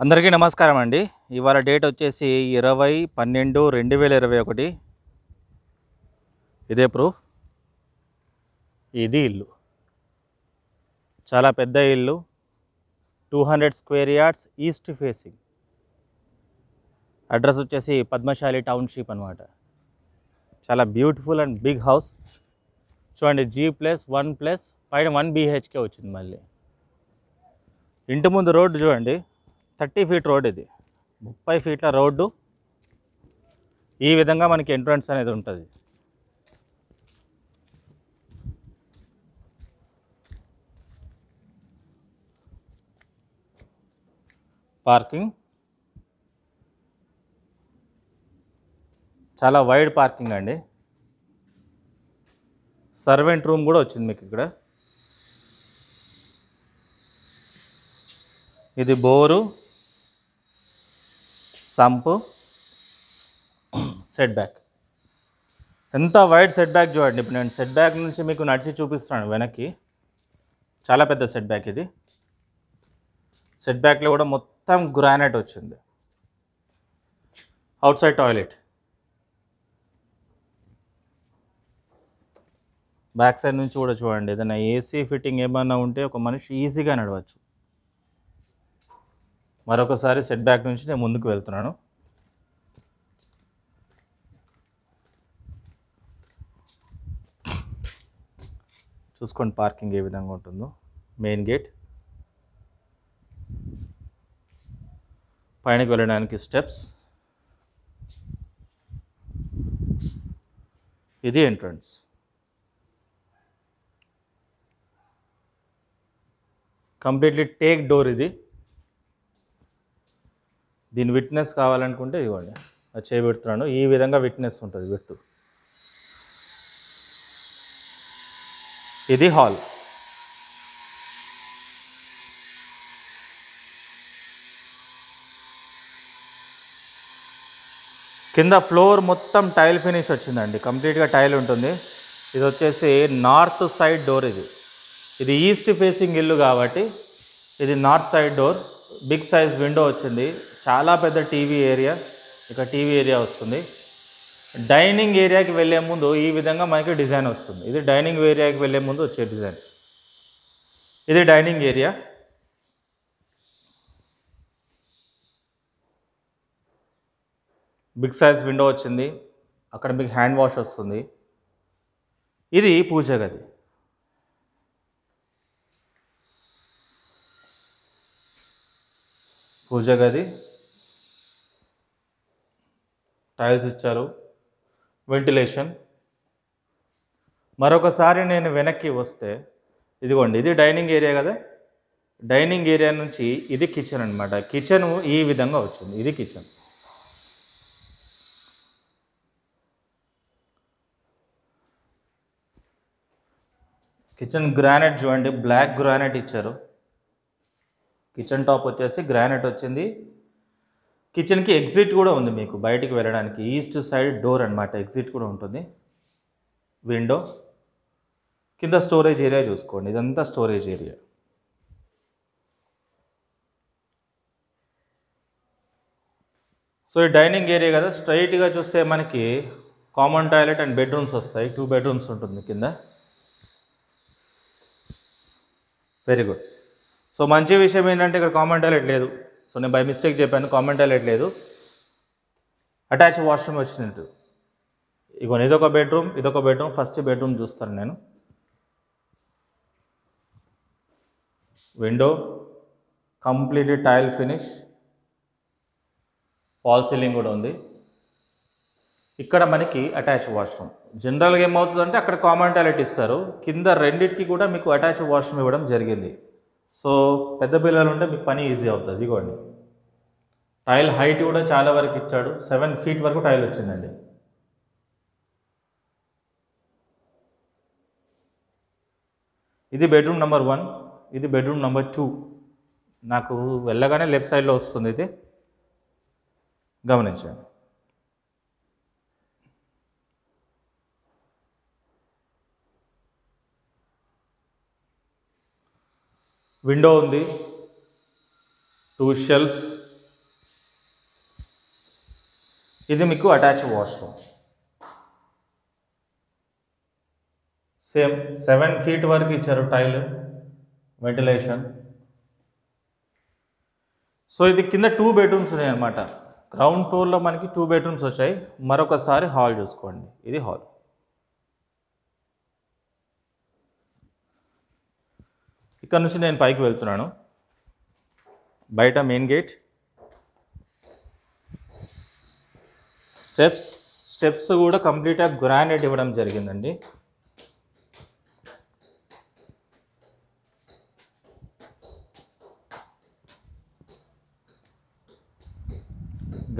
అందరికీ నమస్కారం అండి. ఇవాళ డేట్ వచ్చేసి ఇరవై పన్నెండు రెండు వేల ఇరవై ఒకటి. ఇదే ప్రూఫ్. ఇది ఇల్లు. చాలా పెద్ద ఇల్లు. Two hundred square yards east facing. Address వచ్చేసి పద్మశాలి టౌన్షిప్ అనమాట చాలా బ్యూటిఫుల్ అండ్ బిగ్ హౌస్. చూడండి జీ ప్లస్ వన్ ప్లస్ పైన వన్ బీహెచ్కే వచ్చింది మళ్ళీ. ఇంటి ముందు రోడ్డు చూడండి. థర్టీ ఫీట్ రోడ్ ఇది. ముప్పై ఫీట్ల రోడ్డు. ఈ విధంగా మనకి ఎంట్రన్స్ అనేది ఉంటుంది. పార్కింగ్. చాలా వైడ్ పార్కింగ్ అండి. సర్వెంట్ రూమ్ కూడా వచ్చింది మీకు ఇక్కడ. ఇది బోరు. సంపు. సెట్ బ్యాక్ ఎంత వైడ్ సెట్ బ్యాక్ చూడండి. ఇప్పుడు నేను సెట్ బ్యాక్ నుంచి మీకు నడిచి చూపిస్తున్నాను వెనక్కి. చాలా పెద్ద సెట్ బ్యాక్ ఇది. సెట్ బ్యాక్లో కూడా మొత్తం గ్రానైట్ వచ్చింది. Outside toilet back side నుంచి కూడా చూడండి. ఏదైనా ఏసీ ఫిట్టింగ్ ఏమన్నా ఉంటే ఒక మనిషి ఈజీగా నడవచ్చు. మరొకసారి సెట్ బ్యాక్ నుంచి నేను ముందుకు వెళ్తున్నాను. చూసుకోండి పార్కింగ్ ఏ విధంగా ఉంటుందో. Main gate. పైనకి వెళ్ళడానికి స్టెప్స్. ఇది ఎంట్రన్స్. కంప్లీట్లీ టేక్ డోర్ ఇది. దీని విట్నెస్ కావాలనుకుంటే ఇవ్వండి. అది చేయబెడుతున్నాను ఈ విధంగా విట్నెస్ ఉంటుంది విత్ ఇది హాల్ కింద ఫ్లోర్ మొత్తం టైల్ ఫినిష్ వచ్చిందండి. కంప్లీట్గా టైల్ ఉంటుంది. ఇది వచ్చేసి నార్త్ సైడ్ డోర్ ఇది. ఇది ఈస్ట్ ఫేసింగ్ ఇల్లు కాబట్టి ఇది north side door big size window వచ్చింది. చాలా పెద్ద టీవీ ఏరియా. ఇక టీవీ ఏరియా వస్తుంది. డైనింగ్ ఏరియాకి వెళ్ళే ముందు ఈ విధంగా మనకి డిజైన్ వస్తుంది. ఇది డైనింగ్ ఏరియాకి వెళ్ళే ముందు వచ్చే డిజైన్. ఇది dining area. Big size window వచ్చింది. అక్కడ మీకు హ్యాండ్ వాష్ వస్తుంది. ఇది పూజ గది. పూజ గది. టైల్స్ ఇచ్చారు. వెంటిలేషన్. మరొకసారి నేను వెనక్కి వస్తే ఇదిగోండి ఇది డైనింగ్ ఏరియా కదా? డైనింగ్ ఏరియా నుంచి ఇది కిచెన్ అనమాట కిచెన్ ఈ విధంగా వచ్చింది. ఇది కిచెన్. కిచెన్ గ్రానైట్ చూడండి బ్లాక్ గ్రానైట్ ఇచ్చారు. కిచెన్ టాప్ వచ్చేసి గ్రానైట్ వచ్చింది. కిచెన్కి ఎగ్జిట్ కూడా ఉంది మీకు బయటికి వెళ్ళడానికి. ఈస్ట్ సైడ్ డోర్ అనమాట ఎగ్జిట్ కూడా ఉంటుంది. విండో. కింద స్టోరేజ్ ఏరియా చూసుకోండి ఇదంతా స్టోరేజ్ ఏరియా. సో ఈ డైనింగ్ ఏరియా కదా స్ట్రైట్గా చూస్తే మనకి కామన్ టాయిలెట్ అండ్ బెడ్రూమ్స్ వస్తాయి. టూ బెడ్రూమ్స్ ఉంటుంది కింద. Very good. సో మంచి విషయం ఏంటంటే ఇక్కడ కామన్ టాయిలెట్ లేదు. సో నేను బై మిస్టేక్ చెప్పాను కామెంట్ వెళ్ళట్లేదు లేదు. అటాచ్ వాష్రూమ్ వచ్చినట్టు. ఇగో ఇదొక బెడ్రూమ్ ఇదొక బెడ్రూమ్ ఫస్ట్ బెడ్రూమ్ చూస్తాను నేను. Window completely tile finish fall ceiling కూడా ఉంది. ఇక్కడ మనకి అటాచ్ వాష్రూమ్ జనరల్గా ఏమవుతుందంటే అక్కడ కామన్ టాయిలెట్ ఇస్తారు. కింద రెండింటికి కూడా మీకు అటాచ్ వాష్రూమ్ ఇవ్వడం జరిగింది. సో పెద్ద పిల్లలు ఉంటే మీకు పని ఈజీ అవుతుంది. ఇదిగోండి. టైల్ హైట్ కూడా చాలా వరకు ఇచ్చాడు. సెవెన్ ఫీట్ వరకు టైల్ వచ్చిందండి. ఇది బెడ్రూమ్ నెంబర్ వన్ ఇది బెడ్రూమ్ నెంబర్ టూ నాకు వెళ్ళగానే లెఫ్ట్ సైడ్లో వస్తుంది ఇది. గమనించండి. విండో ఉంది. టూ షెల్ఫ్స్ ఇది మీకు attach washroom same seven feet వరకు ఇచ్చారు టైల్ వెంటిలేషన్ సో ఇది కింద టూ బెడ్రూమ్స్ ఉన్నాయి అన్నమాట గ్రౌండ్ ఫ్లోర్లో మనకి టూ బెడ్రూమ్స్ వచ్చాయి. మరొకసారి హాల్ చూసుకోండి. ఇది హాల్ ఇక్కడ నుంచి నేను పైకి వెళ్తున్నాను. బయట మెయిన్ గేట్ స్టెప్స్ స్టెప్స్ కూడా కంప్లీట్గా గ్రానైట్ ఇవ్వడం జరిగిందండి.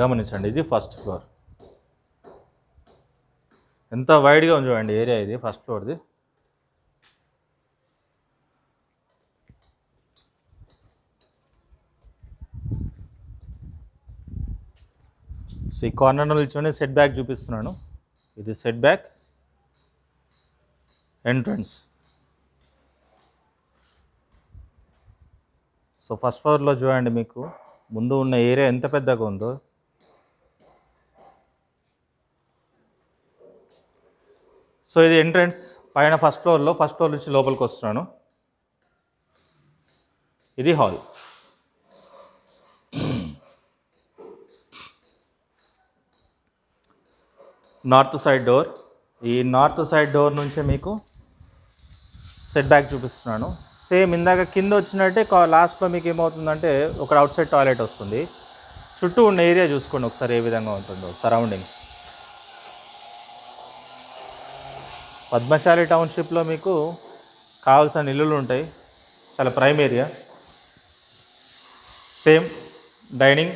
గమనించండి ఇది ఫస్ట్ ఫ్లోర్ ఎంత వైడ్గా ఉంది చూడండి ఏరియా ఇది ఫస్ట్ ఫ్లోర్ది సో ఈ కార్నర్లో నిల్చొని సెట్ బ్యాక్ చూపిస్తున్నాను. ఇది set back entrance. So first ఫ్లోర్లో చూడండి మీకు ముందు ఉన్న ఏరియా ఎంత పెద్దగా ఉందో. సో ఇది ఎంట్రన్స్ పైన ఫస్ట్ ఫ్లోర్లో ఫస్ట్ ఫ్లోర్ నుంచి లోపలికి వస్తున్నాను. ఇది హాల్. North side door. ఈ నార్త్ సైడ్ డోర్ నుంచే మీకు సెట్ బ్యాక్ చూపిస్తున్నాను. సేమ్ ఇందాక కింద వచ్చినట్టే కా- లాస్ట్లో మీకు ఏమవుతుందంటే ఒక అవుట్ సైడ్ టాయిలెట్ వస్తుంది. చుట్టూ ఉన్న ఏరియా చూసుకోండి ఒకసారి ఏ విధంగా ఉంటుందో సరౌండింగ్స్. పద్మశాలి టౌన్షిప్లో మీకు కావాల్సిన ఇల్లులు ఉంటాయి. చాలా ప్రైమ్ ఏరియా. Same dining.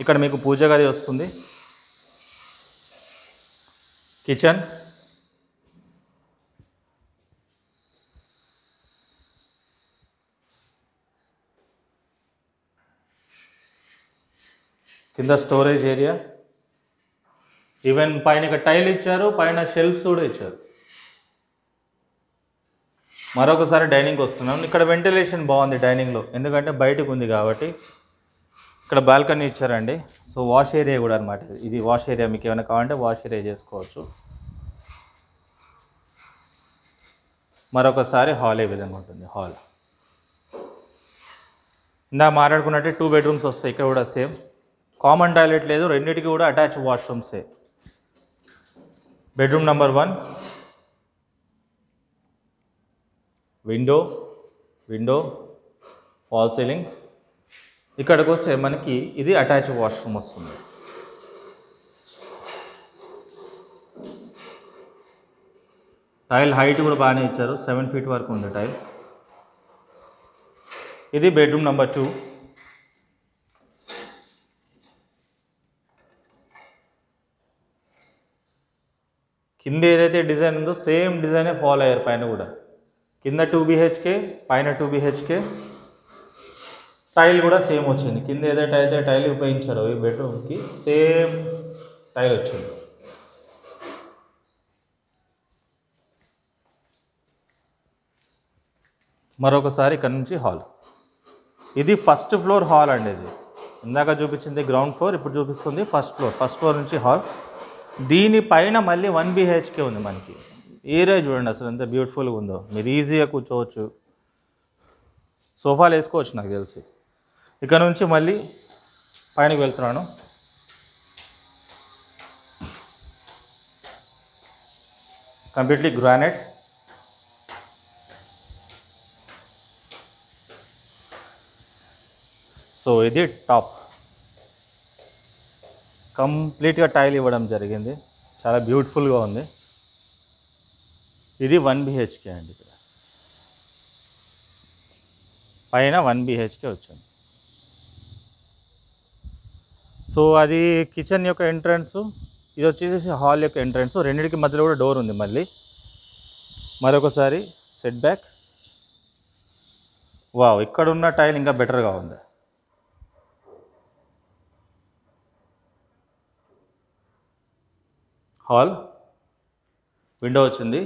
ఇక్కడ మీకు పూజ గది వస్తుంది. కిచెన్ కింద స్టోరేజ్ ఏరియా ఈవెన్ పైన ఇక టైల్ ఇచ్చారు పైన షెల్ఫ్స్ కూడా ఇచ్చారు. మరొకసారి డైనింగ్కి వస్తున్నాం. ఇక్కడ వెంటిలేషన్ బాగుంది డైనింగ్లో ఎందుకంటే బయటకు ఉంది కాబట్టి ఇక్కడ బాల్కనీ ఇచ్చారండి. సో వాష్ ఏరియా కూడా అనమాట ఇది. వాష్ ఏరియా మీకు ఏమైనా కావాలంటే వాష్ ఏరియా చేసుకోవచ్చు. మరొకసారి హాల్ ఏ విధంగా ఉంటుంది? హాల్. ఇందా మాట్లాడుకున్నట్టే టూ బెడ్రూమ్స్ వస్తాయి. ఇక్కడ కూడా సేమ్. కామన్ టాయిలెట్ లేదు. రెండింటికి కూడా attach వాష్రూమ్సే bedroom number one window window fall ceiling ఇక్కడికి వస్తే మనకి ఇది అటాచ్ వాష్రూమ్ వస్తుంది. టైల్ హైట్ కూడా బాగానే ఇచ్చారు. సెవెన్ ఫీట్ వరకు ఉంది టైల్. ఇది బెడ్రూమ్ నెంబర్ టూ. కింద ఏదైతే డిజైన్ ఉందో సేమ్ డిజైనే ఫాలో అయ్యారు పైన కూడా. కింద టూ బీహెచ్కే పైన టూ బీహెచ్కే టైల్ కూడా సేమ్ వచ్చింది. కింద ఏదైతే అయితే టైల్ ఉపయోగించారో ఈ బెడ్రూమ్కి సేమ్ టైల్ వచ్చింది. మరొకసారి ఇక్కడ నుంచి హాల్. ఇది ఫస్ట్ ఫ్లోర్ హాల్ అండి ఇది. ఇందాక చూపించింది గ్రౌండ్ ఫ్లోర్ ఇప్పుడు చూపిస్తుంది ఫస్ట్ ఫ్లోర్. ఫస్ట్ ఫ్లోర్ నుంచి హాల్. దీనిపైన మళ్ళీ వన్ బిహెచ్కే ఉంది మనకి. ఏరియా చూడండి అసలు ఎంత బ్యూటిఫుల్గా ఉందో. మీరు ఈజీగా కూర్చోవచ్చు. సోఫాలు వేసుకోవచ్చు నాకు తెలిసి. ఇక్కడ నుంచి మళ్ళీ పైనకి వెళ్తున్నాను. Completely granite. సో ఇది టాప్. కంప్లీట్గా టైల్ ఇవ్వడం జరిగింది. చాలా బ్యూటిఫుల్గా ఉంది. ఇది వన్ బిహెచ్కే అండి ఇక్కడ. పైన వన్ బిహెచ్కే వచ్చింది. సో అది కిచెన్ యొక్క ఎంట్రన్స్ ఇది వచ్చేసి హాల్ యొక్క ఎంట్రన్స్ రెండింటికి మధ్యలో కూడా డోర్ ఉంది మళ్ళీ. మరొకసారి సెట్ బ్యాక్ వావ్ ఇక్కడ ఉన్న టైల్ ఇంకా బెటర్గా ఉంది. హాల్ విండో వచ్చింది.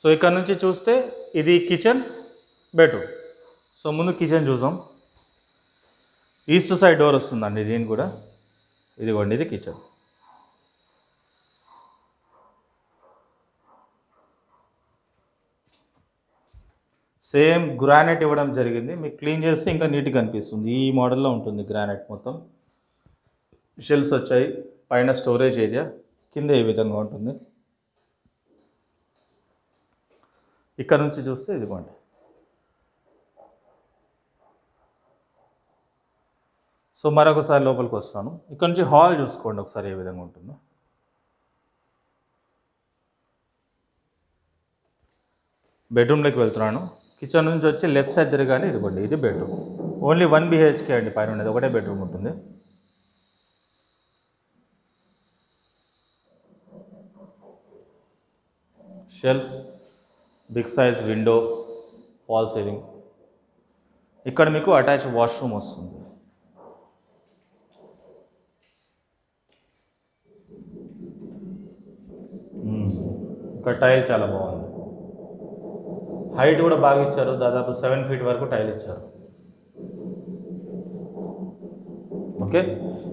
సో ఇక్కడ నుంచి చూస్తే ఇది కిచెన్ బెడ్రూమ్ సో ముందు కిచెన్ చూసాం ఈస్ట్ సైడ్ డోర్ వస్తుందండి దీని కూడా. ఇదిగోండి ఇది కిచెన్. సేమ్ గ్రానైట్ ఇవ్వడం జరిగింది మీకు క్లీన్ చేస్తే ఇంకా నీట్గా అనిపిస్తుంది. ఈ మోడల్లో ఉంటుంది గ్రానైట్ మొత్తం. షెల్స్ వచ్చాయి పైన స్టోరేజ్ ఏరియా కింద ఏ విధంగా ఉంటుంది. ఇక్కడ నుంచి చూస్తే ఇదిగోండి. సో మరొకసారి లోపలికి వస్తాను ఇక్కడ నుంచి హాల్ చూసుకోండి ఒకసారి ఏ విధంగా ఉంటుందో. బెడ్రూమ్లోకి వెళ్తున్నాను. కిచెన్ నుంచి వచ్చి లెఫ్ట్ సైడ్ తిరగానే ఇదిగోండి ఇది బెడ్రూమ్. ఓన్లీ వన్ బిహెచ్కే అండి పైన ఉండేది ఒకటే బెడ్రూమ్ ఉంటుంది. Shelves big size window fall ceiling. ఇక్కడ మీకు అటాచ్ వాష్రూమ్ వస్తుంది. ఒక టైల్ చాలా బాగుంది. హైట్ కూడా బాగా ఇచ్చారు. దాదాపు సెవెన్ ఫీట్ వరకు టైల్ ఇచ్చారు. ఓకే?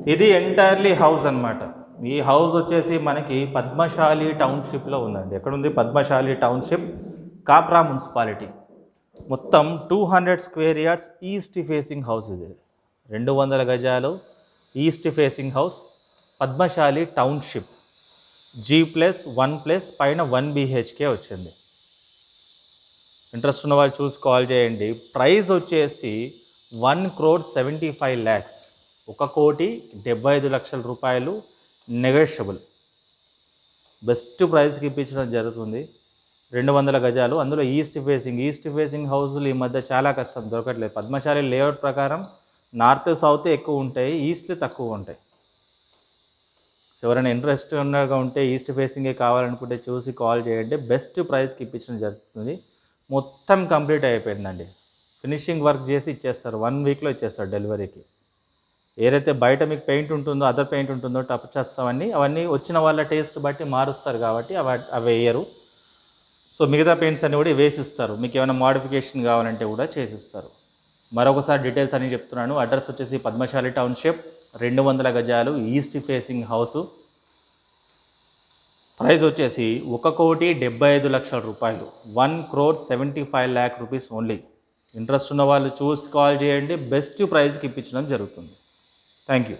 ఇది ఎంటైర్లీ హౌస్ అన్నమాట. ఈ హౌస్ వచ్చేసి మనకి పద్మశాలి టౌన్షిప్లో ఉందండి. ఎక్కడుంది? Padmashali township Kapra municipality. మొత్తం two hundred square yards east facing house ఇది. రెండు వందల గజాలు east facing house Padmashali township G plus one plus పైన వన్ బీహెచ్కే వచ్చింది. ఇంట్రెస్ట్ ఉన్న వాళ్ళు చూసి కాల్ చేయండి. ప్రైస్ వచ్చేసి one crore seventy five lakhs ఒక కోటి డెబ్బై ఐదు లక్షల రూపాయలు నెగోషియబుల్ బెస్ట్ ప్రైస్కి ఇప్పించడం జరుగుతుంది. రెండు వందల గజాలు. అందులో ఈస్ట్ ఫేసింగ్ ఈస్ట్ ఫేసింగ్ హౌస్లు ఈ మధ్య చాలా కష్టం. దొరకట్లేదు. పద్మశాలి లేఅవుట్ ప్రకారం నార్త్ సౌత్ ఎక్కువ ఉంటాయి ఈస్ట్లు తక్కువ ఉంటాయి. సో ఎవరైనా ఇంట్రెస్ట్ ఉన్నగా ఉంటే ఈస్ట్ ఫేసింగే కావాలనుకుంటే చూసి కాల్ చేయండి. బెస్ట్ ప్రైస్కి ఇప్పించడం జరుగుతుంది. మొత్తం కంప్లీట్ అయిపోయిందండి. ఫినిషింగ్ వర్క్ చేసి ఇచ్చేస్తారు. వన్ వీక్లో ఇచ్చేస్తారు డెలివరీకి ఏదైతే బయట మీకు పెయింట్ ఉంటుందో అదర్ పెయింట్ ఉంటుందో టప్ చట్స్ అవన్నీ అవన్నీ వచ్చిన వాళ్ళ టేస్ట్ బట్టి మారుస్తారు కాబట్టి అవి అవి వేయరు. సో మిగతా పెయింట్స్ అన్ని కూడా వేసిస్తారు. మీకు ఏమైనా మోడిఫికేషన్ కావాలంటే కూడా చేసిస్తారు. మరొకసారి డీటెయిల్స్ అని చెప్తున్నాను. అడ్రస్ వచ్చేసి పద్మశాలి టౌన్షిప్ రెండు వందల గజాలు ఈస్ట్ ఫేసింగ్ హౌస్. ప్రైజ్ వచ్చేసి ఒక కోటి డెబ్బై ఐదు లక్షల రూపాయలు. One crore seventy five lakh rupees only. Interest ఉన్న వాళ్ళు చూసి కాల్ చేయండి. బెస్ట్ ప్రైజ్కి ఇప్పించడం జరుగుతుంది. Thank you.